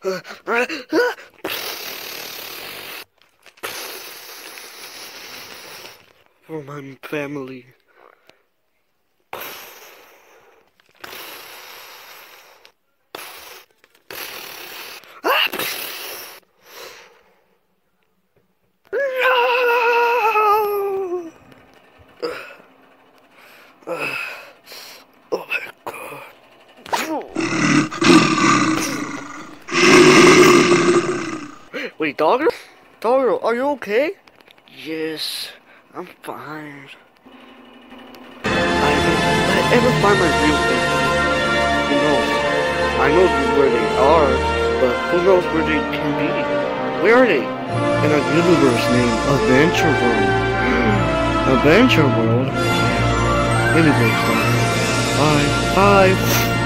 For my family. No! Wait, Dogger? Dogger, are you okay? Yes, I'm fine. I ever find my real family. Who knows? I know where they are, but who knows where they can be? Where are they? In a universe named Adventure World. Hmm. Adventure World? Anyways. Bye. Bye.